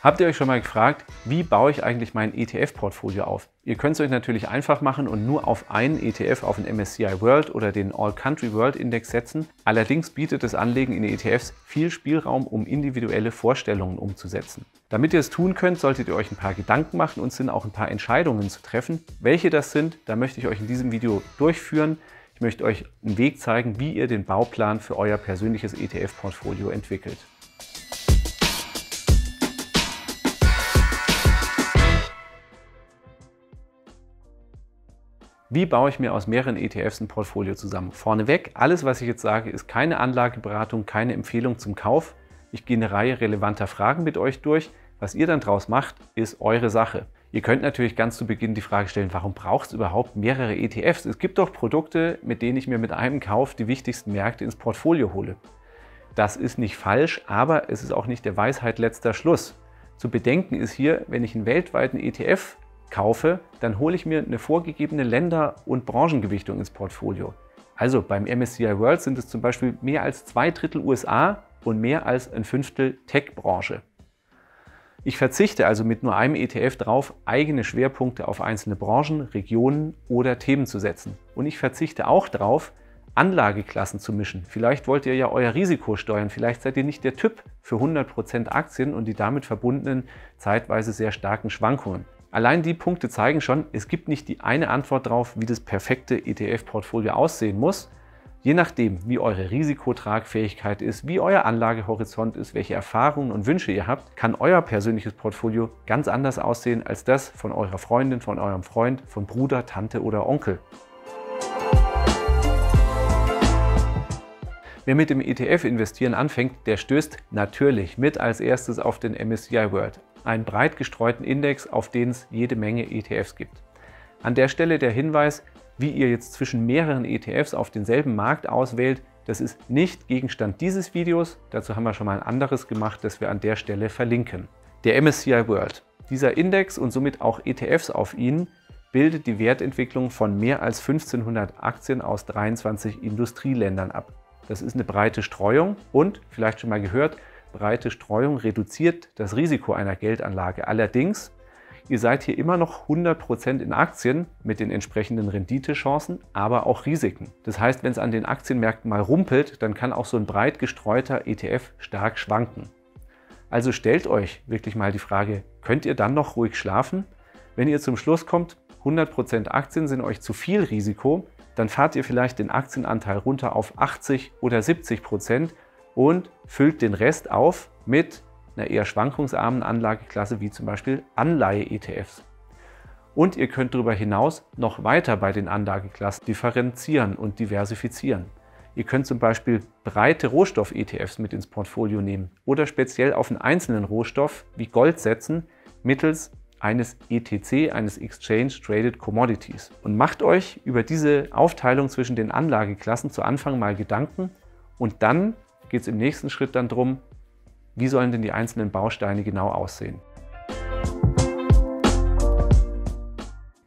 Habt ihr euch schon mal gefragt, wie baue ich eigentlich mein ETF-Portfolio auf? Ihr könnt es euch natürlich einfach machen und nur auf einen ETF, auf den MSCI World oder den All Country World Index setzen. Allerdings bietet das Anlegen in ETFs viel Spielraum, um individuelle Vorstellungen umzusetzen. Damit ihr es tun könnt, solltet ihr euch ein paar Gedanken machen und sind auch ein paar Entscheidungen zu treffen. Welche das sind, da möchte ich euch in diesem Video durchführen. Ich möchte euch einen Weg zeigen, wie ihr den Bauplan für euer persönliches ETF-Portfolio entwickelt. Wie baue ich mir aus mehreren ETFs ein Portfolio zusammen? Vorneweg, alles, was ich jetzt sage, ist keine Anlageberatung, keine Empfehlung zum Kauf. Ich gehe eine Reihe relevanter Fragen mit euch durch. Was ihr dann draus macht, ist eure Sache. Ihr könnt natürlich ganz zu Beginn die Frage stellen, warum braucht es überhaupt mehrere ETFs? Es gibt doch Produkte, mit denen ich mir mit einem Kauf die wichtigsten Märkte ins Portfolio hole. Das ist nicht falsch, aber es ist auch nicht der Weisheit letzter Schluss. Zu bedenken ist hier, wenn ich einen weltweiten ETF kaufe, dann hole ich mir eine vorgegebene Länder- und Branchengewichtung ins Portfolio. Also beim MSCI World sind es zum Beispiel mehr als zwei Drittel USA und mehr als ein Fünftel Tech-Branche. Ich verzichte also mit nur einem ETF darauf, eigene Schwerpunkte auf einzelne Branchen, Regionen oder Themen zu setzen. Und ich verzichte auch darauf, Anlageklassen zu mischen. Vielleicht wollt ihr ja euer Risiko steuern, vielleicht seid ihr nicht der Typ für 100% Aktien und die damit verbundenen zeitweise sehr starken Schwankungen. Allein die Punkte zeigen schon, es gibt nicht die eine Antwort darauf, wie das perfekte ETF-Portfolio aussehen muss. Je nachdem, wie eure Risikotragfähigkeit ist, wie euer Anlagehorizont ist, welche Erfahrungen und Wünsche ihr habt, kann euer persönliches Portfolio ganz anders aussehen als das von eurer Freundin, von eurem Freund, von Bruder, Tante oder Onkel. Wer mit dem ETF-Investieren anfängt, der stößt natürlich mit als erstes auf den MSCI World einen breit gestreuten Index, auf den es jede Menge ETFs gibt. An der Stelle der Hinweis, wie ihr jetzt zwischen mehreren ETFs auf denselben Markt auswählt, das ist nicht Gegenstand dieses Videos. Dazu haben wir schon mal ein anderes gemacht, das wir an der Stelle verlinken. Der MSCI World. Dieser Index und somit auch ETFs auf ihn bildet die Wertentwicklung von mehr als 1500 Aktien aus 23 Industrieländern ab. Das ist eine breite Streuung und, vielleicht schon mal gehört, breite Streuung reduziert das Risiko einer Geldanlage. Allerdings, ihr seid hier immer noch 100% in Aktien mit den entsprechenden Renditechancen, aber auch Risiken. Das heißt, wenn es an den Aktienmärkten mal rumpelt, dann kann auch so ein breit gestreuter ETF stark schwanken. Also stellt euch wirklich mal die Frage, könnt ihr dann noch ruhig schlafen? Wenn ihr zum Schluss kommt, 100% Aktien sind euch zu viel Risiko, dann fahrt ihr vielleicht den Aktienanteil runter auf 80 oder 70 Prozent und füllt den Rest auf mit einer eher schwankungsarmen Anlageklasse wie zum Beispiel Anleihe-ETFs. Und ihr könnt darüber hinaus noch weiter bei den Anlageklassen differenzieren und diversifizieren. Ihr könnt zum Beispiel breite Rohstoff-ETFs mit ins Portfolio nehmen oder speziell auf einen einzelnen Rohstoff wie Gold setzen mittels eines ETC, eines Exchange Traded Commodities. Und macht euch über diese Aufteilung zwischen den Anlageklassen zu Anfang mal Gedanken und dann geht es im nächsten Schritt dann darum, wie sollen denn die einzelnen Bausteine genau aussehen.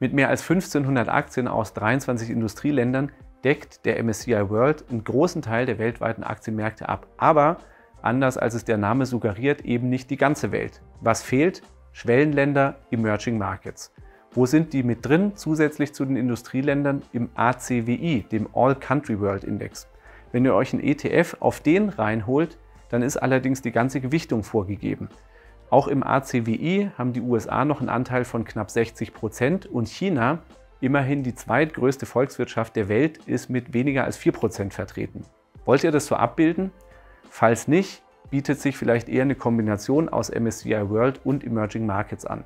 Mit mehr als 1500 Aktien aus 23 Industrieländern deckt der MSCI World einen großen Teil der weltweiten Aktienmärkte ab. Aber anders als es der Name suggeriert, eben nicht die ganze Welt. Was fehlt? Schwellenländer, Emerging Markets. Wo sind die mit drin, zusätzlich zu den Industrieländern im ACWI, dem All Country World Index? Wenn ihr euch einen ETF auf den reinholt, dann ist allerdings die ganze Gewichtung vorgegeben. Auch im ACWI haben die USA noch einen Anteil von knapp 60 Prozent und China, immerhin die zweitgrößte Volkswirtschaft der Welt, ist mit weniger als 4 Prozent vertreten. Wollt ihr das so abbilden? Falls nicht, bietet sich vielleicht eher eine Kombination aus MSCI World und Emerging Markets an.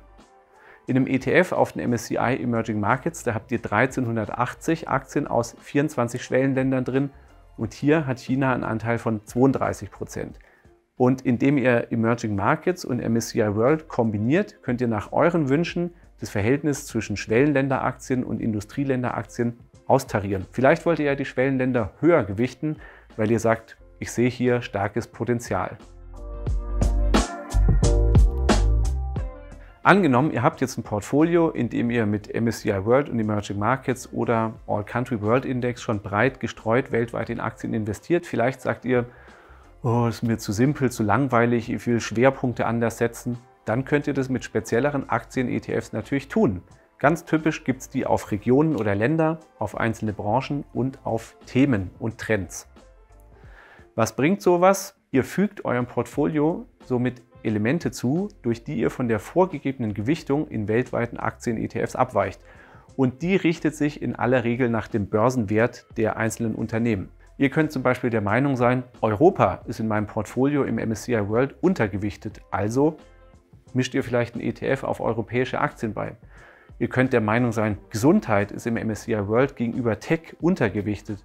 In einem ETF auf den MSCI Emerging Markets, da habt ihr 1380 Aktien aus 24 Schwellenländern drin und hier hat China einen Anteil von 32 Prozent. Und indem ihr Emerging Markets und MSCI World kombiniert, könnt ihr nach euren Wünschen das Verhältnis zwischen Schwellenländeraktien und Industrieländeraktien austarieren. Vielleicht wollt ihr ja die Schwellenländer höher gewichten, weil ihr sagt, ich sehe hier starkes Potenzial. Angenommen, ihr habt jetzt ein Portfolio, in dem ihr mit MSCI World und Emerging Markets oder All Country World Index schon breit gestreut weltweit in Aktien investiert. Vielleicht sagt ihr, oh, das ist mir zu simpel, zu langweilig, ich will Schwerpunkte anders setzen. dann könnt ihr das mit spezielleren Aktien-ETFs natürlich tun. Ganz typisch gibt es die auf Regionen oder Länder, auf einzelne Branchen und auf Themen und Trends. Was bringt sowas? Ihr fügt eurem Portfolio somit Elemente zu, durch die ihr von der vorgegebenen Gewichtung in weltweiten Aktien-ETFs abweicht. Und die richtet sich in aller Regel nach dem Börsenwert der einzelnen Unternehmen. Ihr könnt zum Beispiel der Meinung sein, Europa ist in meinem Portfolio im MSCI World untergewichtet, also mischt ihr vielleicht einen ETF auf europäische Aktien bei. Ihr könnt der Meinung sein, Gesundheit ist im MSCI World gegenüber Tech untergewichtet,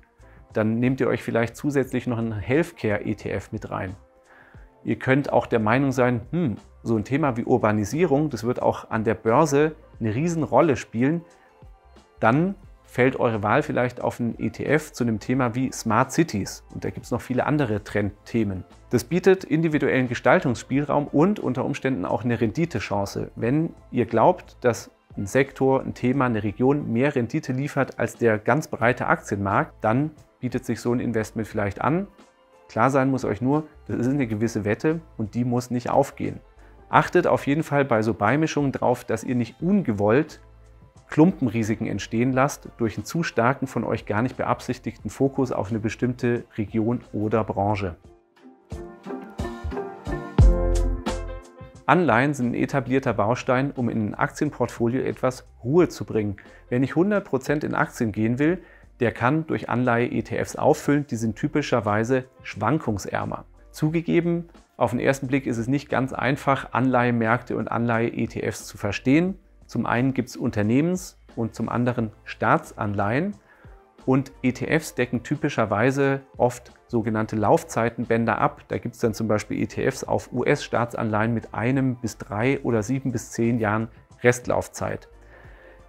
dann nehmt ihr euch vielleicht zusätzlich noch einen Healthcare ETF mit rein. Ihr könnt auch der Meinung sein, hm, so ein Thema wie Urbanisierung, das wird auch an der Börse eine Riesenrolle spielen. Dann fällt eure Wahl vielleicht auf einen ETF zu einem Thema wie Smart Cities. Und da gibt es noch viele andere Trendthemen. Das bietet individuellen Gestaltungsspielraum und unter Umständen auch eine Renditechance. Wenn ihr glaubt, dass ein Sektor, ein Thema, eine Region mehr Rendite liefert als der ganz breite Aktienmarkt, dann bietet sich so ein Investment vielleicht an. Klar sein muss euch nur, das ist eine gewisse Wette und die muss nicht aufgehen. Achtet auf jeden Fall bei so Beimischungen darauf, dass ihr nicht ungewollt Klumpenrisiken entstehen lasst durch einen zu starken, von euch gar nicht beabsichtigten Fokus auf eine bestimmte Region oder Branche. Anleihen sind ein etablierter Baustein, um in ein Aktienportfolio etwas Ruhe zu bringen. Wer nicht 100% in Aktien gehen will, der kann durch Anleihe-ETFs auffüllen. Die sind typischerweise schwankungsärmer. Zugegeben, auf den ersten Blick ist es nicht ganz einfach, Anleihemärkte und Anleihe-ETFs zu verstehen. Zum einen gibt es Unternehmens- und zum anderen Staatsanleihen. Und ETFs decken typischerweise oft sogenannte Laufzeitenbänder ab. Da gibt es dann zum Beispiel ETFs auf US-Staatsanleihen mit einem bis drei oder sieben bis zehn Jahren Restlaufzeit.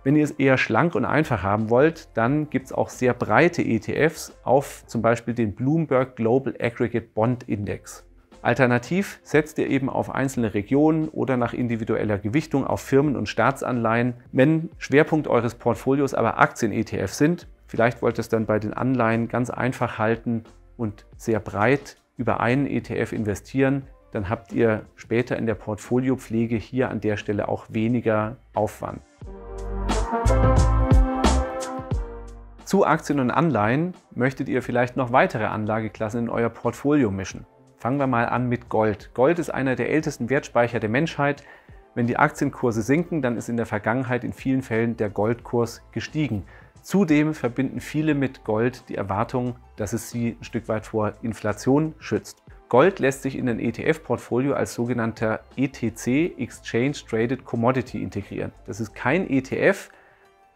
Wenn ihr es eher schlank und einfach haben wollt, dann gibt es auch sehr breite ETFs auf zum Beispiel den Bloomberg Global Aggregate Bond Index. Alternativ setzt ihr eben auf einzelne Regionen oder nach individueller Gewichtung auf Firmen- und Staatsanleihen. Wenn Schwerpunkt eures Portfolios aber Aktien-ETFs sind, vielleicht wollt ihr es dann bei den Anleihen ganz einfach halten und sehr breit über einen ETF investieren, dann habt ihr später in der Portfoliopflege hier an der Stelle auch weniger Aufwand. Zu Aktien und Anleihen möchtet ihr vielleicht noch weitere Anlageklassen in euer Portfolio mischen. Fangen wir mal an mit Gold. Gold ist einer der ältesten Wertspeicher der Menschheit. Wenn die Aktienkurse sinken, dann ist in der Vergangenheit in vielen Fällen der Goldkurs gestiegen. Zudem verbinden viele mit Gold die Erwartung, dass es sie ein Stück weit vor Inflation schützt. Gold lässt sich in ein ETF-Portfolio als sogenannter ETC, Exchange Traded Commodity, integrieren. Das ist kein ETF,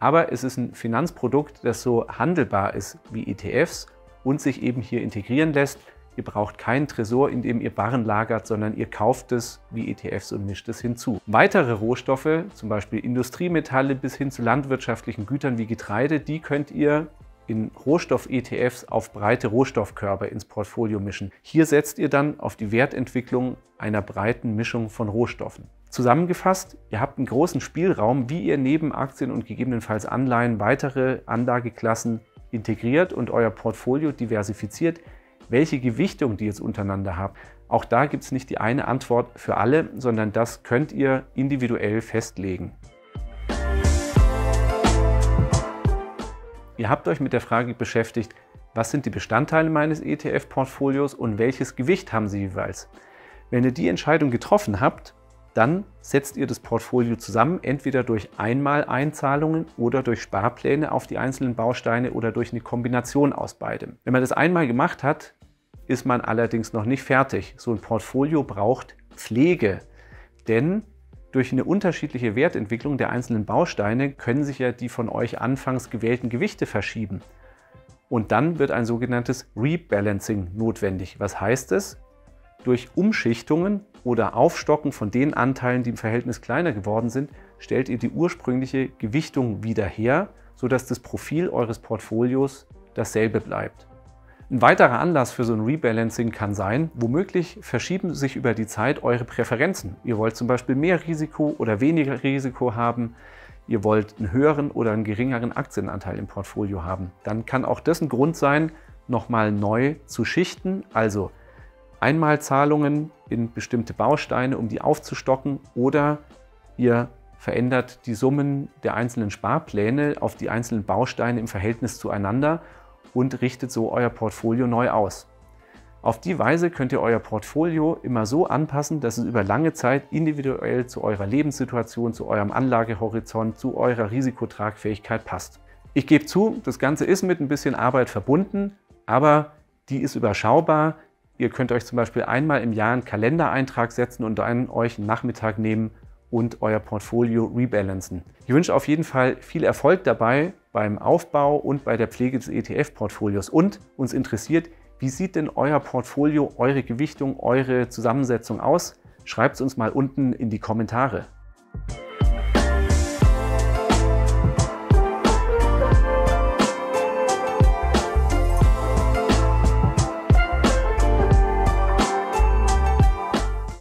aber es ist ein Finanzprodukt, das so handelbar ist wie ETFs und sich eben hier integrieren lässt. Ihr braucht keinen Tresor, in dem ihr Barren lagert, sondern ihr kauft es wie ETFs und mischt es hinzu. Weitere Rohstoffe, zum Beispiel Industriemetalle bis hin zu landwirtschaftlichen Gütern wie Getreide, die könnt ihr in Rohstoff-ETFs auf breite Rohstoffkörbe ins Portfolio mischen. Hier setzt ihr dann auf die Wertentwicklung einer breiten Mischung von Rohstoffen. Zusammengefasst, ihr habt einen großen Spielraum, wie ihr neben Aktien und gegebenenfalls Anleihen weitere Anlageklassen integriert und euer Portfolio diversifiziert, welche Gewichtung die jetzt untereinander habt. Auch da gibt es nicht die eine Antwort für alle, sondern das könnt ihr individuell festlegen. Ihr habt euch mit der Frage beschäftigt, was sind die Bestandteile meines ETF-Portfolios und welches Gewicht haben sie jeweils. Wenn ihr die Entscheidung getroffen habt, dann setzt ihr das Portfolio zusammen, entweder durch Einmaleinzahlungen oder durch Sparpläne auf die einzelnen Bausteine oder durch eine Kombination aus beidem. Wenn man das einmal gemacht hat, ist man allerdings noch nicht fertig. So ein Portfolio braucht Pflege, denn durch eine unterschiedliche Wertentwicklung der einzelnen Bausteine können sich ja die von euch anfangs gewählten Gewichte verschieben. Und dann wird ein sogenanntes Rebalancing notwendig. Was heißt es? Durch Umschichtungen oder Aufstocken von den Anteilen, die im Verhältnis kleiner geworden sind, stellt ihr die ursprüngliche Gewichtung wieder her, sodass das Profil eures Portfolios dasselbe bleibt. Ein weiterer Anlass für so ein Rebalancing kann sein, womöglich verschieben sich über die Zeit eure Präferenzen. Ihr wollt zum Beispiel mehr Risiko oder weniger Risiko haben. Ihr wollt einen höheren oder einen geringeren Aktienanteil im Portfolio haben. Dann kann auch das ein Grund sein, nochmal neu zu schichten. Also Einmalzahlungen in bestimmte Bausteine, um die aufzustocken oder ihr verändert die Summen der einzelnen Sparpläne auf die einzelnen Bausteine im Verhältnis zueinander und richtet so euer Portfolio neu aus. Auf die Weise könnt ihr euer Portfolio immer so anpassen, dass es über lange Zeit individuell zu eurer Lebenssituation, zu eurem Anlagehorizont, zu eurer Risikotragfähigkeit passt. Ich gebe zu, das Ganze ist mit ein bisschen Arbeit verbunden, aber die ist überschaubar. Ihr könnt euch zum Beispiel einmal im Jahr einen Kalendereintrag setzen und dann euch einen Nachmittag nehmen und euer Portfolio rebalancen. Ich wünsche auf jeden Fall viel Erfolg dabei beim Aufbau und bei der Pflege des ETF-Portfolios. Und uns interessiert, wie sieht denn euer Portfolio, eure Gewichtung, eure Zusammensetzung aus? Schreibt es uns mal unten in die Kommentare.